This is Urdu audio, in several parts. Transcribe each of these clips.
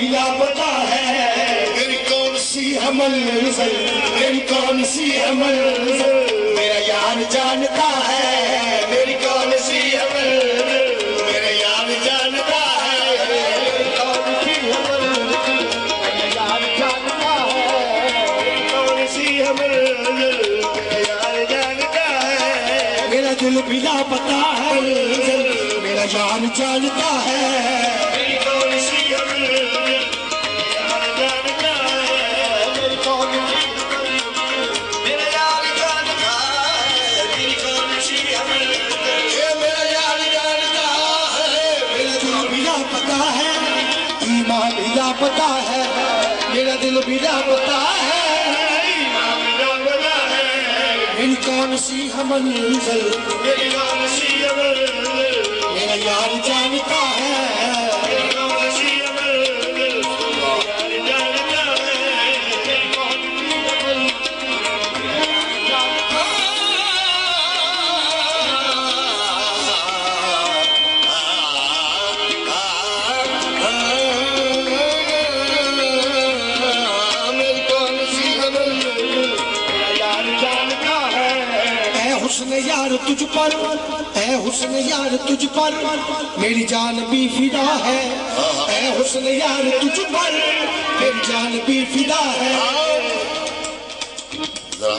بھی لاپتا ہے؟ میری کون سی حمل میری کون سی حمل میرا یار جانتا ہے۔ میری کون سی حمل میرا یار جانتا ہے۔ کون سی حمل میرا یار جانتا ہے کون سی حمل میرا یار جانتا ہے میرا دل بھی لاپتا ہے۔ میرا جان جانتا ہے۔ ایمان لاپتا ہے، میرا دل بھی لاپتا ہے۔ ان کون سی حمل منزل؟ میرا یار جانتا ہے۔ حسن یار تجھ پر، اے حسن یار تجھ پر، میری جان بھی فدا ہے۔ اے حسن یار تجھ پر، میری جان بھی فدا ہے۔ ذرا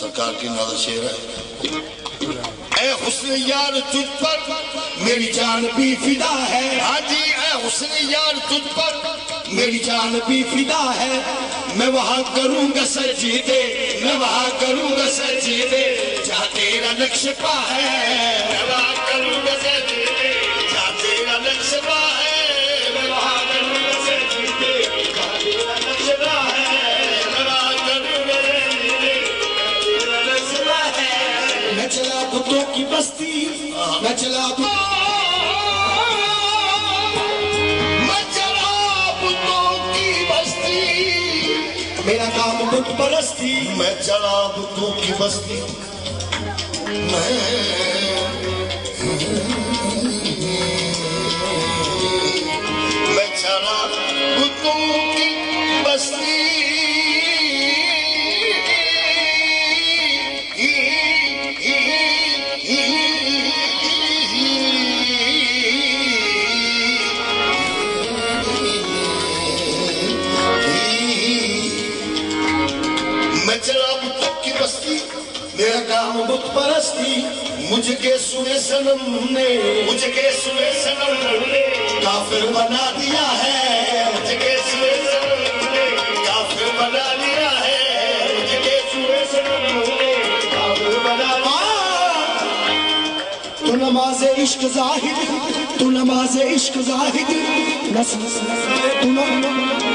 سرکار کی نظر شیر ہے۔ اے حسن یار تجھ پر، میری جان بھی فدا ہے۔ ہاں جی اے حسن یار تجھ پر، میری جان بھی فدا ہے۔ میں وہاں کروں گا سجدے، میں وہاں کروں گا سجدے۔ تیرا نقش پا ہے۔ میں وہاں کروں گا سجدے جہاں تیرا نقش پا ہے؟ میں وہاں کروں گا سجدے جہاں تیرا نقش پا ہے؟ میں وہاں کروں گا سجدے جہاں تیرا نقش پا ہے۔ میں چلا بتوں کی بستی۔ میں چلا میں چلا بتوں کی بستی۔ میرا کام بت پرستی۔ میں چلا بتوں کی بستی۔ میں میں چلا بتوں میرا کام بت پرستی مجھ کے سنے سنم نے مجھ کے سوے سنم نے کافر بنا دیا ہے مجھ کے سوے سنم نے کافر بنا دیا ہے مجھ کے سوے سنم نے کافر بنا دیا تو نماز عشق زاہد تو نماز عشق زاہد نس تو نم-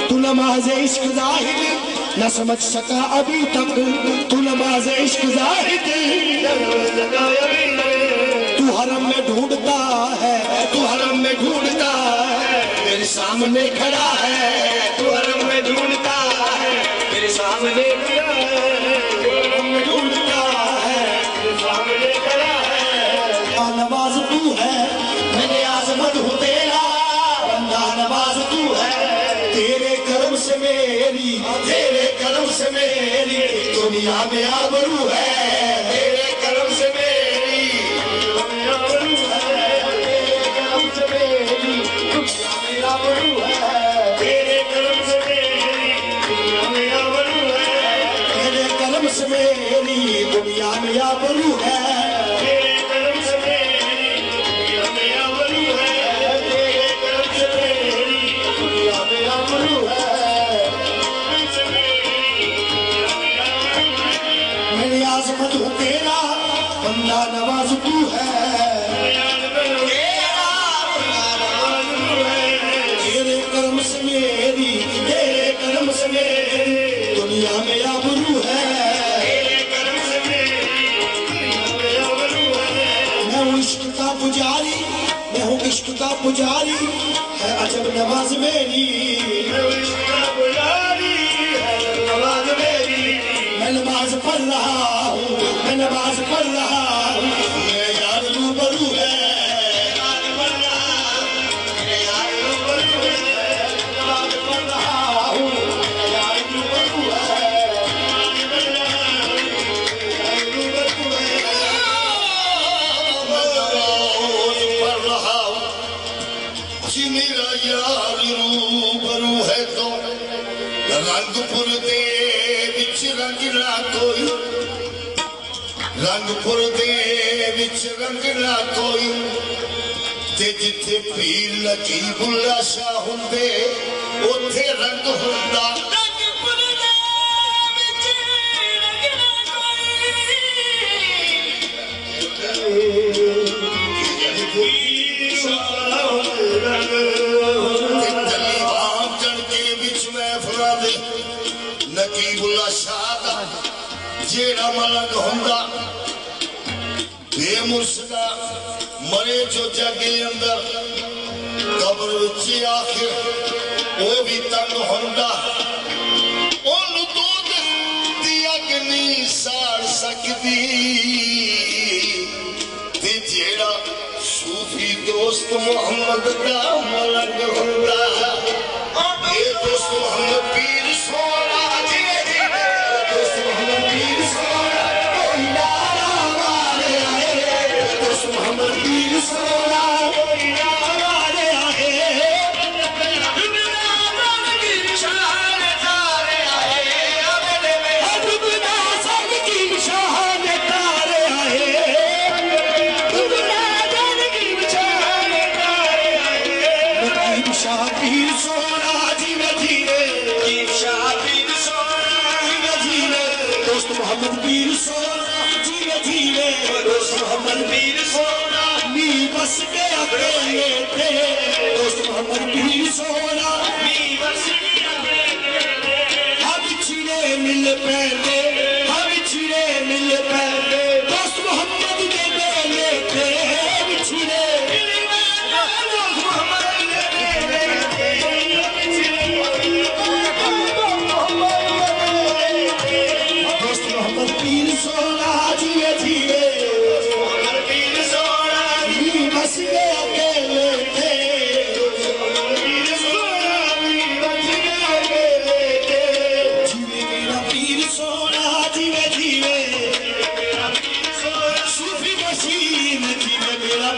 تو نماز عشق زاہد نہ سمجھ سکا ابھی تک تو نماز عشق زاہد تو حرم میں ڈھونڈتا ہے، تو حرم میں ڈھونڈتا ہے، میرے سامنے کھڑا ہے۔ اس میری دنیا میں آبرو ہے۔ سے میری تیرے کرم سے دنیا میں آبرو ہے۔ میں ہوں عشق کا پجاری، میں ہوں عشق کا پجاری، ہے عجب نواز میری۔ میں ہوں عشق کا پجاری، ہے میری۔ میں نماز پڑھ رہا ہوں، میں نماز پڑھ رہا ہوں جی میرا یار روبرو ہے تو رنگ پور دے وچ رنگ نہ کوئی رنگ پور دے وچ رنگ نہ کوئی تے جتھے پیر لکی بلا شاہ ہوندے اوتھے رنگ ہوندا بے مرسدہ مرے جو جگے اندر قبر وچے آخر وہ بھی تنگ ہوندا۔ ان دودھ دی اگنی ساڑ سکدی۔ تے جیڑا صوفی دوست محمد دا ملنگ ہوندا Thank you.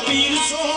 جیوے میرا پیر سونا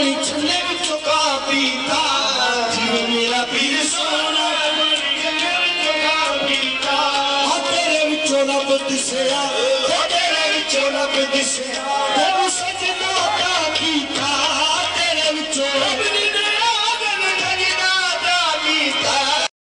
boli, czy nie wiem